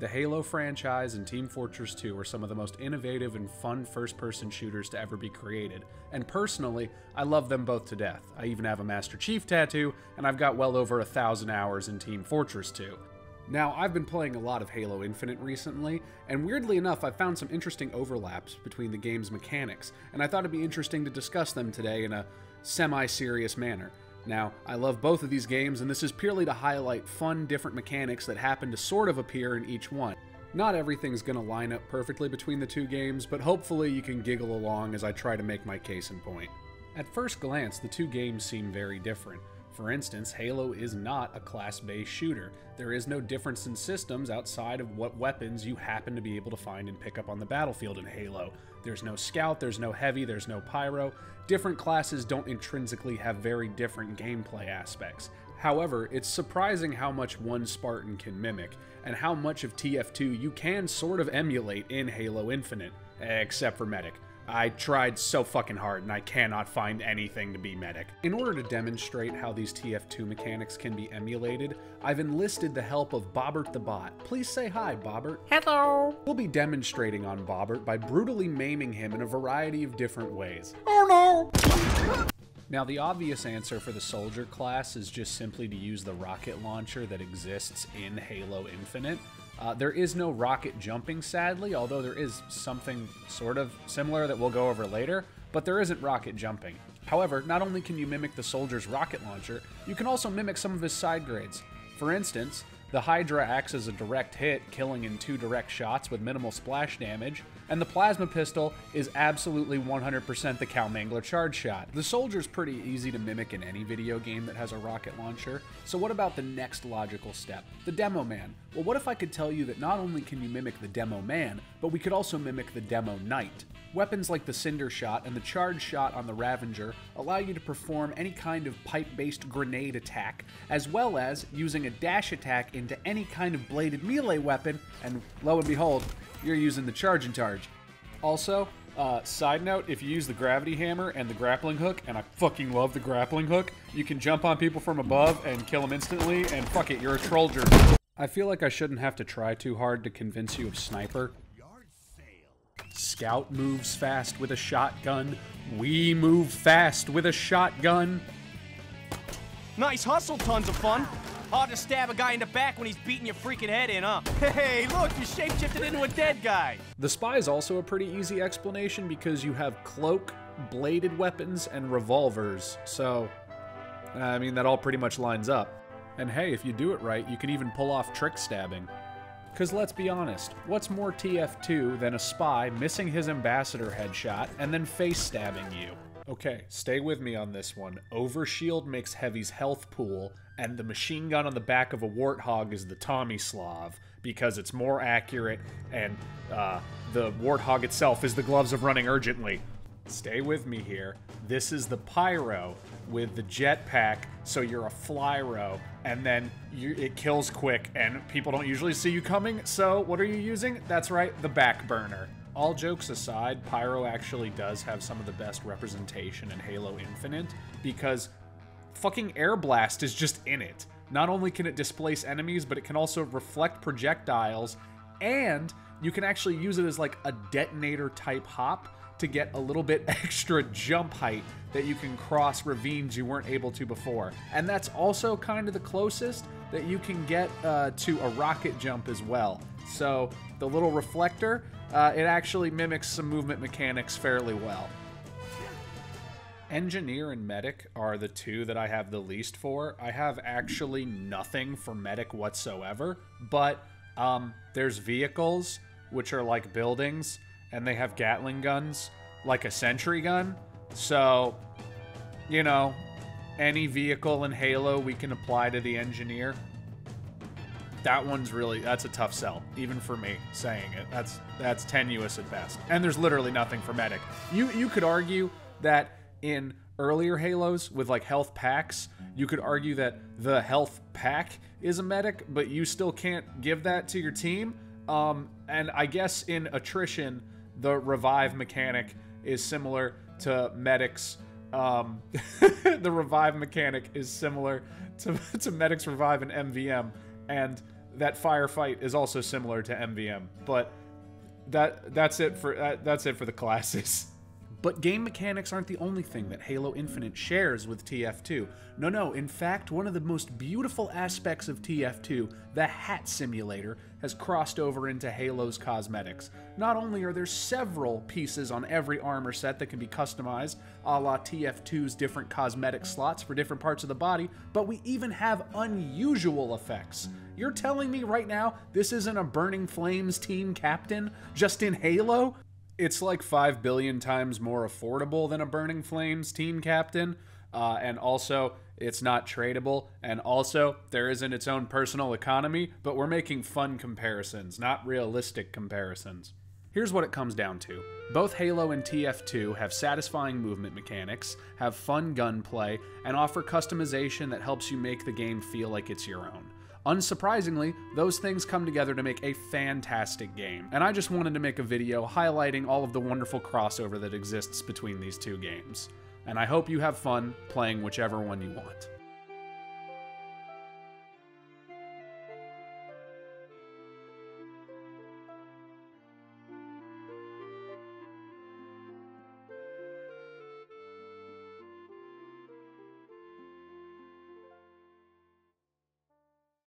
The Halo franchise and Team Fortress 2 are some of the most innovative and fun first person shooters to ever be created, and personally, I love them both to death. I even have a Master Chief tattoo, and I've got well over a thousand hours in Team Fortress 2. Now, I've been playing a lot of Halo Infinite recently, and weirdly enough, I've found some interesting overlaps between the game's mechanics, and I thought it'd be interesting to discuss them today in a semi serious manner. Now, I love both of these games, and this is purely to highlight fun, different mechanics that happen to sort of appear in each one. Not everything's going to line up perfectly between the two games, but hopefully you can giggle along as I try to make my case in point. At first glance, the two games seem very different. For instance, Halo is not a class based shooter. There is no difference in systems outside of what weapons you happen to be able to find and pick up on the battlefield in Halo. There's no scout, there's no heavy, there's no pyro. Different classes don't intrinsically have very different gameplay aspects. However, it's surprising how much one Spartan can mimic, and how much of TF2 you can sort of emulate in Halo Infinite, except for Medic. I tried so fucking hard and I cannot find anything to be medic. In order to demonstrate how these TF2 mechanics can be emulated, I've enlisted the help of Bobbert the Bot. Please say hi, Bobbert. Hello. We'll be demonstrating on Bobbert by brutally maiming him in a variety of different ways. Oh no! Now, the obvious answer for the soldier class is just simply to use the rocket launcher that exists in Halo Infinite. Uh, there is no rocket jumping, sadly, although there is something sort of similar that we'll go over later, but there isn't rocket jumping. However, not only can you mimic the soldier's rocket launcher, you can also mimic some of his side grades. For instance, the Hydra acts as a direct hit, killing in two direct shots with minimal splash damage, and the Plasma Pistol is absolutely 100% the Cow Mangler charge shot. The Soldier's pretty easy to mimic in any video game that has a rocket launcher, so what about the next logical step? The Demo Man. Well, what if I could tell you that not only can you mimic the Demo Man, but we could also mimic the Demo Knight? Weapons like the Cinder Shot and the Charge Shot on the Ravager allow you to perform any kind of pipe based grenade attack, as well as using a dash attack into any kind of bladed melee weapon, and lo and behold, you're using the Chargin' Targe. Also, uh, side note, if you use the gravity hammer and the grappling hook, and I fucking love the grappling hook, you can jump on people from above and kill them instantly, and fuck it, you're a trolldier. I feel like I shouldn't have to try too hard to convince you of Sniper, Scout moves fast with a shotgun. We move fast with a shotgun. Nice hustle, tons of fun. Hard to stab a guy in the back when he's beating your freaking head in, huh? Hey, look, you shapeshifted into a dead guy. The spy is also a pretty easy explanation because you have cloak, bladed weapons, and revolvers. So, I mean, that all pretty much lines up. And hey, if you do it right, you can even pull off trick stabbing. Because let's be honest, what's more TF2 than a spy missing his ambassador headshot and then face stabbing you? Okay, stay with me on this one. Overshield makes Heavy's health pool, and the machine gun on the back of a Warthog is the Tomislav because it's more accurate, and uh, the Warthog itself is the gloves of running urgently. Stay with me here. This is the Pyro with the jetpack, so you're a flyro, and then you, it kills quick, and people don't usually see you coming. So what are you using? That's right, the back burner. All jokes aside, Pyro actually does have some of the best representation in Halo Infinite because fucking Air Blast is just in it. Not only can it displace enemies, but it can also reflect projectiles, and you can actually use it as like a detonator type hop to get a little bit extra jump height that you can cross ravines you weren't able to before. And that's also kind of the closest that you can get uh, to a rocket jump as well. So the little reflector, uh, it actually mimics some movement mechanics fairly well. Engineer and Medic are the two that I have the least for. I have actually nothing for Medic whatsoever, but um, there's vehicles, which are like buildings, and they have Gatling guns, like a sentry gun. So, you know, any vehicle in Halo we can apply to the engineer. That one's really that's a tough sell, even for me saying it. That's that's tenuous at best. And there's literally nothing for medic. You you could argue that in earlier Halos with like health packs, you could argue that the health pack is a medic, but you still can't give that to your team. Um, and I guess in attrition, the revive mechanic is similar to medics. Um, the revive mechanic is similar to, to medics revive and MVM, and that firefight is also similar to MVM, but that that's it for that, that's it for the classes. But game mechanics aren't the only thing that Halo Infinite shares with TF2. No, no, in fact, one of the most beautiful aspects of TF2, the Hat Simulator, has crossed over into Halo's cosmetics. Not only are there several pieces on every armor set that can be customized, a la TF2's different cosmetic slots for different parts of the body, but we even have unusual effects. You're telling me right now this isn't a Burning Flames team captain just in Halo? It's like 5 billion times more affordable than a Burning Flames team captain. Uh, and also, it's not tradable. And also, there isn't its own personal economy, but we're making fun comparisons, not realistic comparisons. Here's what it comes down to. Both Halo and TF2 have satisfying movement mechanics, have fun gunplay, and offer customization that helps you make the game feel like it's your own. Unsurprisingly, those things come together to make a fantastic game, and I just wanted to make a video highlighting all of the wonderful crossover that exists between these two games. And I hope you have fun playing whichever one you want.